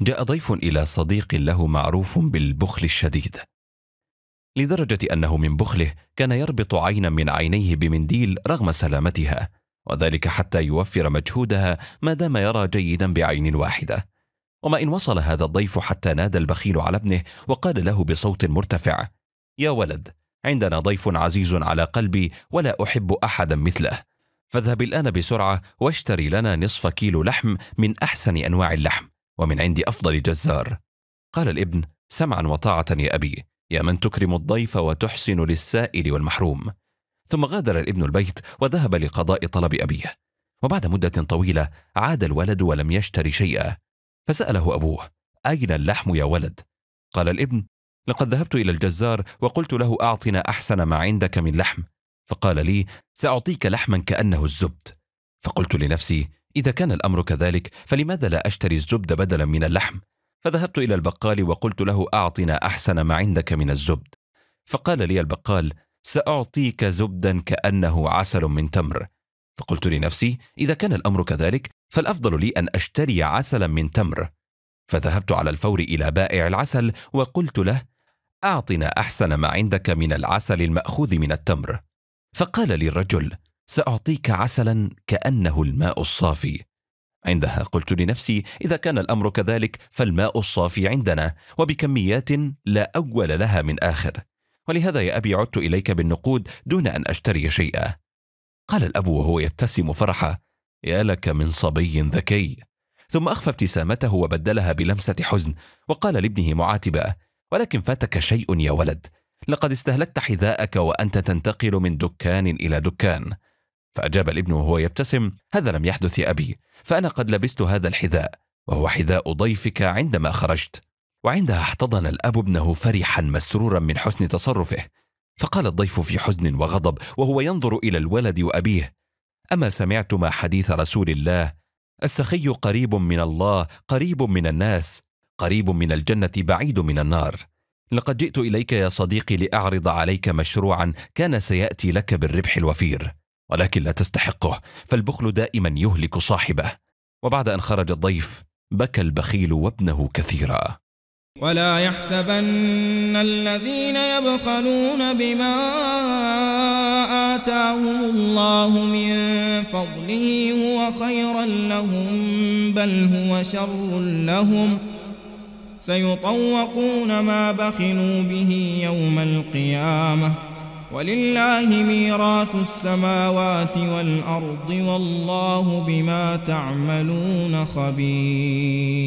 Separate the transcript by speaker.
Speaker 1: جاء ضيف إلى صديق له معروف بالبخل الشديد. لدرجة أنه من بخله كان يربط عينا من عينيه بمنديل رغم سلامتها وذلك حتى يوفر مجهودها ما دام يرى جيدا بعين واحدة. وما إن وصل هذا الضيف حتى نادى البخيل على ابنه وقال له بصوت مرتفع يا ولد عندنا ضيف عزيز على قلبي ولا أحب أحدا مثله. فاذهب الآن بسرعة واشتري لنا نصف كيلو لحم من أحسن أنواع اللحم. ومن عند أفضل جزار. قال الابن سمعا وطاعة يا أبي يا من تكرم الضيف وتحسن للسائل والمحروم. ثم غادر الابن البيت وذهب لقضاء طلب أبيه. وبعد مدة طويلة عاد الولد ولم يشتري شيئا. فسأله أبوه أين اللحم يا ولد؟ قال الابن لقد ذهبت إلى الجزار وقلت له أعطنا أحسن ما عندك من لحم. فقال لي سأعطيك لحما كأنه الزبد. فقلت لنفسي إذا كان الأمر كذلك فلماذا لا أشتري الزبد بدلا من اللحم؟ فذهبت إلى البقال وقلت له أعطنا أحسن ما عندك من الزبد. فقال لي البقال سأعطيك زبدا كأنه عسل من تمر. فقلت لنفسي إذا كان الأمر كذلك فالأفضل لي أن أشتري عسلا من تمر. فذهبت على الفور إلى بائع العسل وقلت له أعطنا أحسن ما عندك من العسل المأخوذ من التمر. فقال لي الرجل سأعطيك عسلا كأنه الماء الصافي. عندها قلت لنفسي إذا كان الأمر كذلك فالماء الصافي عندنا وبكميات لا أول لها من آخر. ولهذا يا أبي عدت إليك بالنقود دون أن أشتري شيئا. قال الأب وهو يبتسم فرحا يا لك من صبي ذكي. ثم أخفى ابتسامته وبدلها بلمسة حزن وقال لابنه معاتبا ولكن فاتك شيء يا ولد. لقد استهلكت حذاءك وأنت تنتقل من دكان إلى دكان. فأجاب الابن وهو يبتسم هذا لم يحدث يا أبي فأنا قد لبست هذا الحذاء وهو حذاء ضيفك عندما خرجت وعندها احتضن الأب ابنه فرحا مسرورا من حسن تصرفه فقال الضيف في حزن وغضب وهو ينظر إلى الولد وأبيه أما سمعتما حديث رسول الله؟ السخي قريب من الله قريب من الناس قريب من الجنة بعيد من النار. لقد جئت إليك يا صديقي لأعرض عليك مشروعا كان سيأتي لك بالربح الوفير. ولكن لا تستحقه فالبخل دائما يهلك صاحبه. وبعد أن خرج الضيف بكى البخيل وابنه كثيرا.
Speaker 2: ولا يحسبن الذين يبخلون بما آتاهم الله من فضله هو خيرا لهم بل هو شر لهم. سيطوقون ما بخلوا به يوم القيامة. ولله ميراث السماوات والأرض والله بما تعملون خبير.